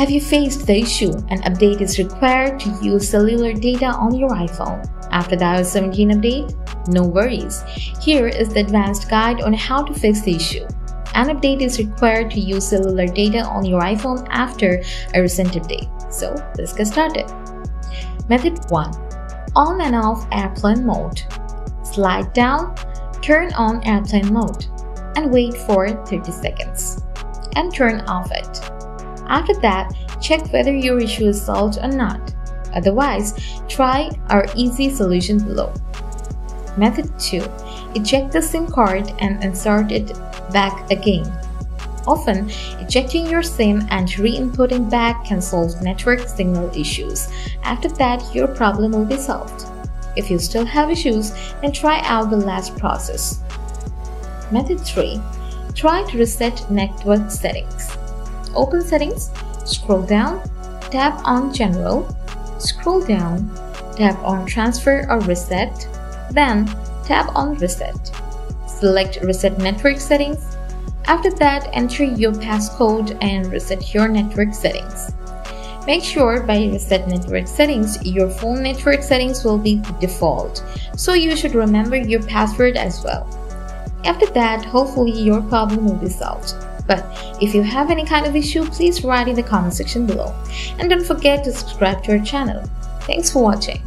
Have you faced the issue an update is required to use cellular data on your iPhone? After the iOS 17 update? No worries. Here is the advanced guide on how to fix the issue. An update is required to use cellular data on your iPhone after a recent update. So let's get started. Method 1 On and off airplane mode. Slide down, turn on airplane mode, and wait for 30 seconds. And turn off it. After that, check whether your issue is solved or not. Otherwise, try our easy solution below. Method 2. Eject the SIM card and insert it back again. Often, ejecting your SIM and re-inputting back can solve network signal issues. After that, your problem will be solved. If you still have issues, then try out the last process. Method 3. Try to reset network settings. Open Settings, scroll down, tap on General, scroll down, tap on Transfer or Reset, then tap on Reset. Select Reset Network Settings. After that, enter your passcode and reset your network settings. Make sure by Reset Network Settings, your phone network settings will be default, so you should remember your password as well. After that, hopefully your problem will be solved. But if you have any kind of issue, please write in the comment section below. And don't forget to subscribe to our channel. Thanks for watching.